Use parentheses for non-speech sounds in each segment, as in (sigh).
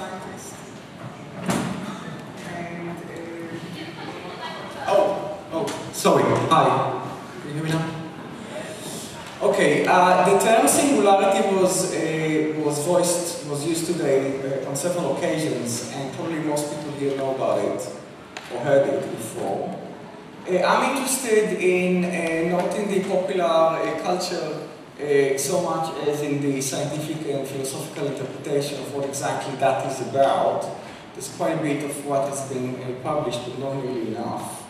scientist. And, uh, oh, oh, sorry, hi. Can you hear me now? Okay, uh, the term singularity was, uh, was voiced, was used today uh, on several occasions, and probably most people here know about it, or heard it before. Uh, I'm interested in uh, not in the popular uh, culture uh, so much as in the scientific and philosophical interpretation of what exactly that is about. There's quite a bit of what has been uh, published, but not nearly enough.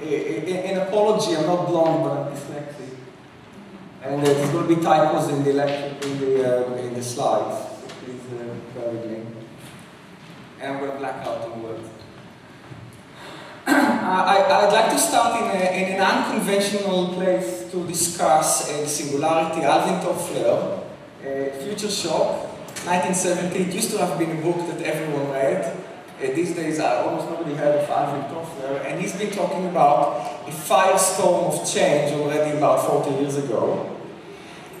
Uh, in apology, I'm not blonde, but I'm dyslexic. And going to be typos in the lecture, in the, uh, in the slides. Please uh, bear with me. And I'm going to black out the words. I, would like to start in, a, in, an unconventional place to discuss uh, singularity. Alvin Toffler, uh, Future Shock, 1970. It used to have been a book that everyone read. Uh, these days, I almost nobody heard of Alvin Toffler, and he's been talking about a firestorm of change already about 40 years ago.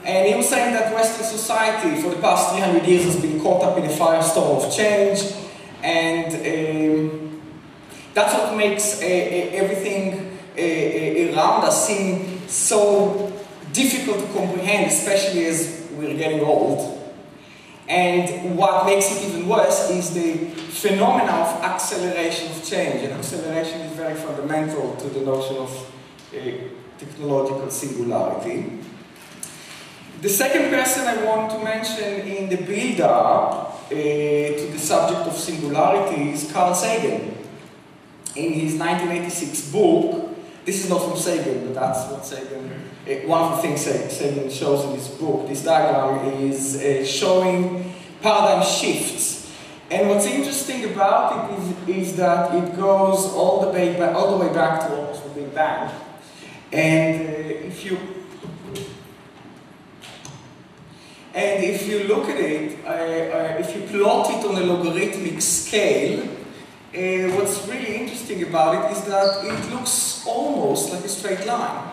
And he was saying that Western society for the past 300 years has been caught up in a firestorm of change, that's what makes uh, uh, everything uh, around us seem so difficult to comprehend, especially as we're getting old. And what makes it even worse is the phenomena of acceleration of change. And acceleration is very fundamental to the notion of technological singularity. The second person I want to mention in the build-up uh, to the subject of singularity is Carl Sagan in his 1986 book, this is not from Sagan, but that's what Sagan, uh, one of the things Sagan shows in his book, this diagram is uh, showing paradigm shifts. And what's interesting about it is, is that it goes all the way back, all the way back to almost the Big Bang. And uh, if you and if you look at it, if you plot it on a logarithmic scale, uh, what's really interesting about it is that it looks almost like a straight line.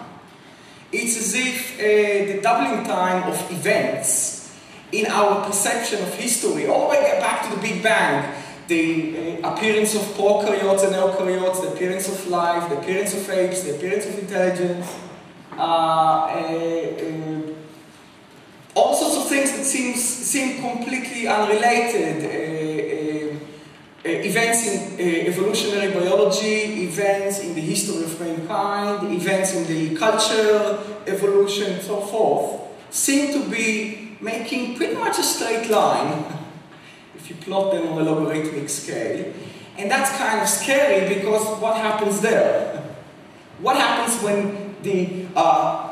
It's as if uh, the doubling time of events in our perception of history, all the way back to the Big Bang, the uh, appearance of prokaryotes and eukaryotes, the appearance of life, the appearance of apes, the appearance of intelligence, uh, uh, uh, all sorts of things that seems, seem completely unrelated events in uh, evolutionary biology, events in the history of mankind, events in the culture, evolution, and so forth, seem to be making pretty much a straight line (laughs) if you plot them on a logarithmic scale. And that's kind of scary because what happens there? (laughs) What happens when the uh,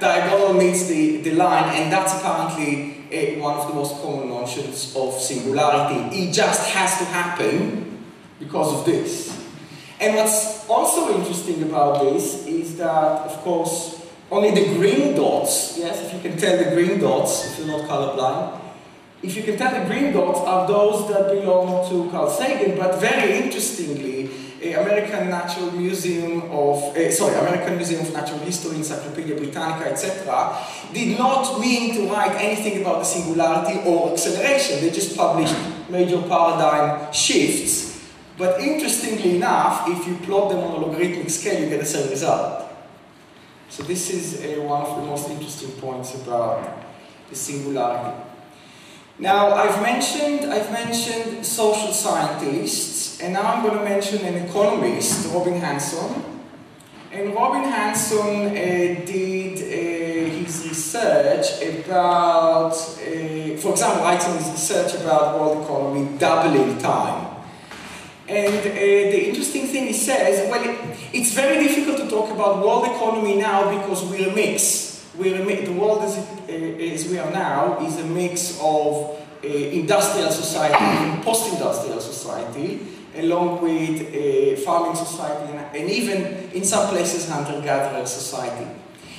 diagonal meets the, the line and that's apparently one of the most common notions of singularity. It just has to happen because of this. And what's also interesting about this is that, of course, only the green dots, yes, if you can tell the green dots, if you're not colorblind, if you can tell the green dots are those that belong to Carl Sagan, but very interestingly, American Natural Museum of, uh, sorry, American Museum of Natural History, Encyclopedia Britannica, etc., did not mean to write anything about the singularity or acceleration. They just published major paradigm shifts. But interestingly enough, if you plot them on a logarithmic scale, you get the same result. So this is uh, one of the most interesting points about the singularity. Now, I've mentioned, I've mentioned social scientists, and now I'm going to mention an economist, Robin Hanson. And Robin Hanson uh, did uh, his research about, uh, for example, writing his research about world economy doubling time. And uh, the interesting thing he says, well, it, it's very difficult to talk about world economy now because we're a mix we're a, the world it, as we are now is a mix of uh, industrial society and post-industrial society, along with a farming society and, and even in some places hunter-gatherer society.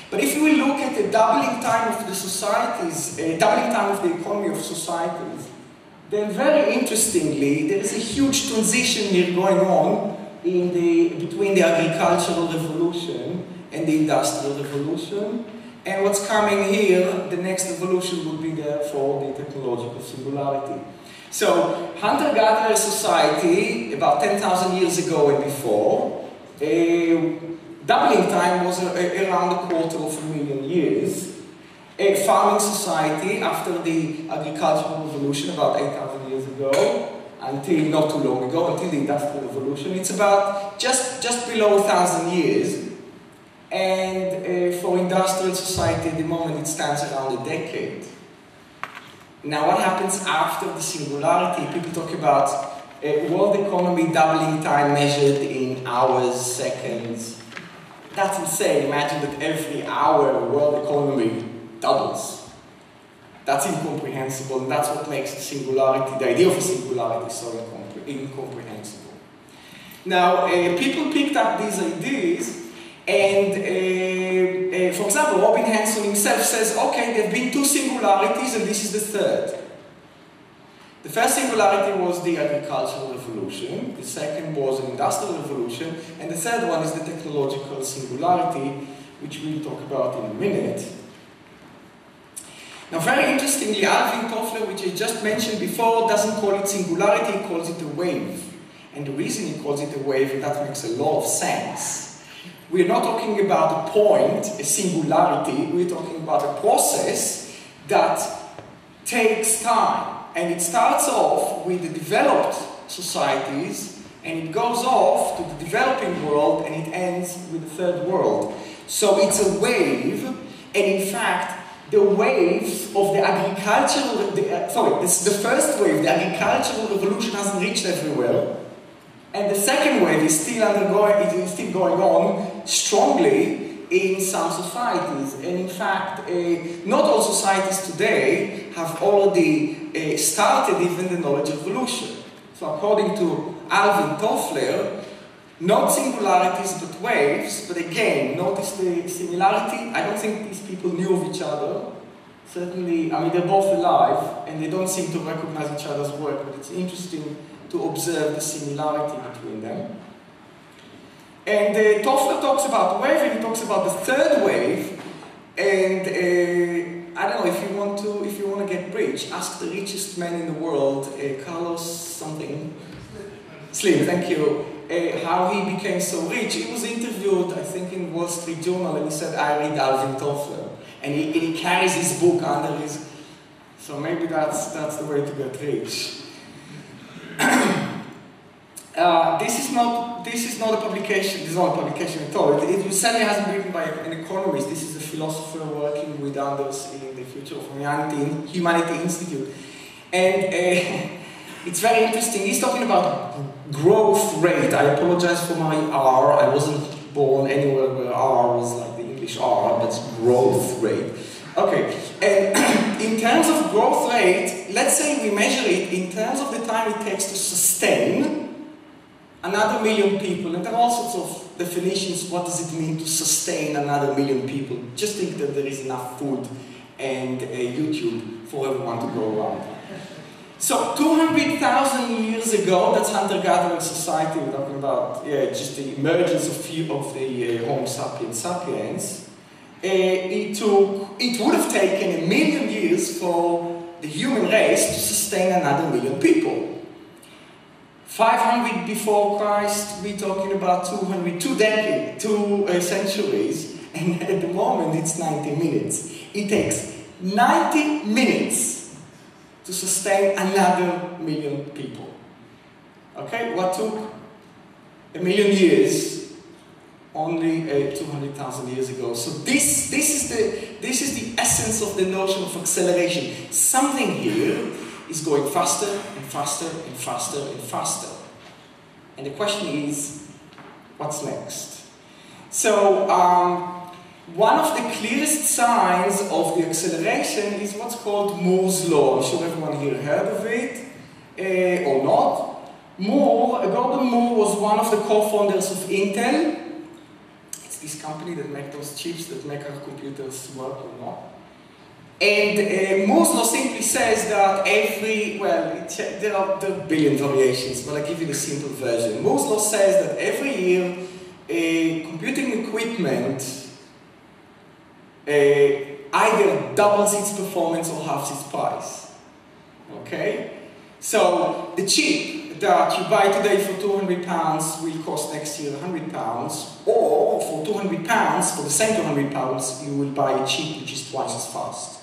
But if we look at the doubling time of the societies, uh, doubling time of the economy of societies, then very interestingly, there is a huge transition here going on in the, between the agricultural revolution and the industrial revolution. And what's coming here, the next evolution will be there for the technological singularity. So, hunter-gatherer society, about 10,000 years ago and before, uh, doubling time was around a quarter of a million years. A farming society after the agricultural revolution about 8,000 years ago, until not too long ago, until the industrial revolution, it's about just, just below 1,000 years. And uh, for industrial society at the moment it stands around a decade. Now what happens after the singularity? People talk about uh, world economy doubling time measured in hours, seconds. That's insane. Imagine that every hour world economy doubles. That's incomprehensible, and that's what makes the singularity, the idea of a singularity, so incomprehensible. Now, uh, people picked up these ideas and uh, uh, for example, Robin Hanson himself says, okay, there have been two singularities and this is the third. The first singularity was the agricultural revolution, the second was the industrial revolution, and the third one is the technological singularity, which we'll talk about in a minute. Now, very interestingly, Alvin Toffler, which I just mentioned before, doesn't call it singularity, he calls it a wave. And the reason he calls it a wave, and that makes a lot of sense, we're not talking about a point, a singularity, we're talking about a process that takes time. And it starts off with the developed societies, and it goes off to the developing world, and it ends with the third world. So it's a wave, and in fact, the wave of the agricultural, the, uh, sorry, this, the first wave, the agricultural revolution hasn't reached everywhere. And the second wave is still undergoing, it is still going on strongly in some societies. And in fact, uh, not all societies today have already uh, started even the knowledge evolution. So according to Alvin Toffler, not singularities but waves, but again, notice the similarity. I don't think these people knew of each other. Certainly, I mean, they're both alive and they don't seem to recognize each other's work, but it's interesting to observe the similarity between them. And uh, Toffler talks about wave and he talks about the third wave. And uh, I don't know if you want to, if you want to get rich, ask the richest man in the world, uh, Carlos something, Slim, thank you, uh, how he became so rich. He was interviewed, I think, in Wall Street Journal, and he said, "I read Alvin Toffler," and he, and he carries his book under his. So maybe that's that's the way to get rich. (clears throat) Uh, this is not this is not a publication. This is not a publication at all. It, it certainly hasn't been written by an economist. This is a philosopher working with others in the Future of Humanity, Humanity Institute, and uh, (laughs) it's very interesting. He's talking about growth rate. I apologize for my R. I wasn't born anywhere where R was like the English R, but it's growth rate. Okay, and (clears throat) in terms of growth rate, let's say we measure it in terms of the time it takes to sustain another million people, and there are all sorts of definitions, what does it mean to sustain another million people? Just think that there is enough food and uh, YouTube for everyone to go around. So 200,000 years ago, that's hunter-gatherer society, we're talking about yeah, just the emergence of, few, of the uh, Homo sapiens sapiens. Uh, it, took, it would have taken a million years for the human race to sustain another million people. 500 before Christ, we're talking about 200, two decades, two uh, centuries, (laughs) and at the moment it's 90 minutes. It takes 90 minutes to sustain another million people. Okay, what took a million years only uh, 200,000 years ago. So this, this, is the, this is the essence of the notion of acceleration. Something here is going faster faster and faster and faster. And the question is, what's next? So, um, one of the clearest signs of the acceleration is what's called Moore's Law. I'm sure everyone here heard of it, uh, or not. Moore, Gordon Moore was one of the co-founders of Intel. It's this company that makes those chips that make our computers work or not. And uh, law simply says that every, well, it, there, are, are billion variations, but I'll give you the simple version. Law says that every year a computing equipment uh, either doubles its performance or halves its price. Okay? So the chip that you buy today for 200 pounds will cost next year 100 pounds, or for 200 pounds, for the same 200 pounds, you will buy a chip which is twice as fast.